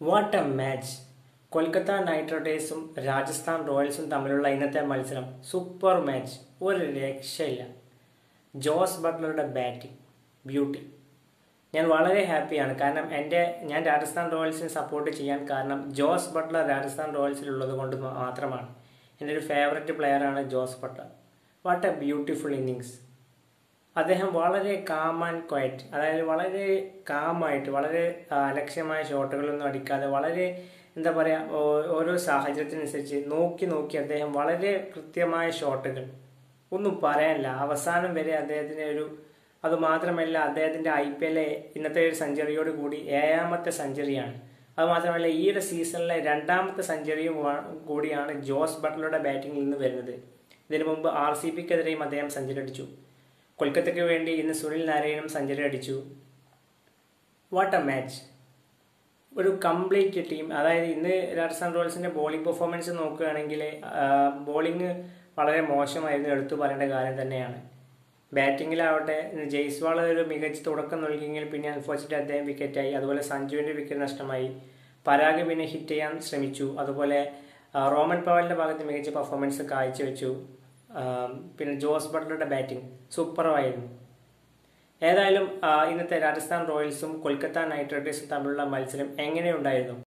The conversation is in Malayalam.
What a match Kolkata knight റൈഡേഴ്സും Rajasthan റോയൽസും തമ്മിലുള്ള ഇന്നത്തെ മത്സരം സൂപ്പർ മാച്ച് ഒരു രക്ഷയില്ല. ജോസ് ബട്ട്ലറുടെ ബാറ്റിംഗ് ബ്യൂട്ടി ഞാൻ വളരെ ഹാപ്പിയാണ് കാരണം എന്റെ ഞാൻ രാജസ്ഥാൻ റോയൽസിനെ സപ്പോർട്ട് ചെയ്യാൻ കാരണം ജോസ് ബട്ട്ലർ രാജസ്ഥാൻ റോയൽസിലുള്ളത് കൊണ്ട് മാത്രമാണ്. എന്റെ ഒരു ഫേവററ്റ് പ്ലെയറാണ് Jos Buttler. What a beautiful innings അദ്ദേഹം വളരെ കാം ആൻഡ് ക്വയറ്റ് അതായത് വളരെ കാമായിട്ട് വളരെ അലക്ഷ്യമായ ഷോട്ടുകളൊന്നും അടിക്കാതെ വളരെ എന്താ പറയുക ഓരോ സാഹചര്യത്തിനനുസരിച്ച് നോക്കി നോക്കി അദ്ദേഹം വളരെ കൃത്യമായ ഷോട്ടുകൾ. ഒന്നും പറയാനില്ല. അവസാനം വരെ അദ്ദേഹത്തിന്റെ ഒരു അതുമാത്രമല്ല അദ്ദേഹത്തിന്റെ ഐ പി എല്ലെ ഇന്നത്തെ ഒരു സെഞ്ചുറിയോട് കൂടി ഏഴാമത്തെ സെഞ്ചുറിയാണ് അതുമാത്രമല്ല ഈ ഒരു സീസണിലെ രണ്ടാമത്തെ സെഞ്ചുറിയും കൂടിയാണ് ജോസ് ബട്ട്ലറുടെ ബാറ്റിംഗിൽ നിന്ന് വരുന്നത്. ഇതിനു മുമ്പ് ആർ സി പിക്കെതിരെയും അദ്ദേഹം സെഞ്ചുറി അടിച്ചു കൊൽക്കത്തയ്ക്ക് വേണ്ടി ഇന്ന് സുനിൽ നാരായണും സെഞ്ചുറി അടിച്ചു. വാട്ട് എ മാച്ച് ഒരു കംപ്ലീറ്റ് ടീം അതായത് ഇന്ന് രാജസ്ഥാൻ റോയൽസിന്റെ ബോളിംഗ് പെർഫോമൻസ് നോക്കുകയാണെങ്കിൽ ബോളിംഗ് വളരെ മോശമായിരുന്നു എടുത്തു പറയേണ്ട കാര്യം തന്നെയാണ്. ബാറ്റിങ്ങിലാവട്ടെ ജയ്സ്വാൾ ഒരു മികച്ച തുടക്കം നൽകിയെങ്കിൽ പിന്നെ അൺഫോർച്ചുനേറ്റ് അദ്ദേഹം വിക്കറ്റായി അതുപോലെ സഞ്ജുവിന്റെ വിക്കറ്റ് നഷ്ടമായി. പരാഗ് പിന്നെ ഹിറ്റ് ചെയ്യാൻ ശ്രമിച്ചു. അതുപോലെ റോമൻ പവലിന്റെ ഭാഗത്ത് മികച്ച പെർഫോമൻസ് കാഴ്ചവെച്ചു. പിന്നെ ജോസ് ബട്ട്ലറുടെ ബാറ്റിംഗ് സൂപ്പറായിരുന്നു. ഏതായാലും ഇന്നത്തെ രാജസ്ഥാൻ റോയൽസും കൊൽക്കത്ത നൈറ്റ് റൈഡേഴ്സും തമ്മിലുള്ള മത്സരം എങ്ങനെയുണ്ടായിരുന്നു?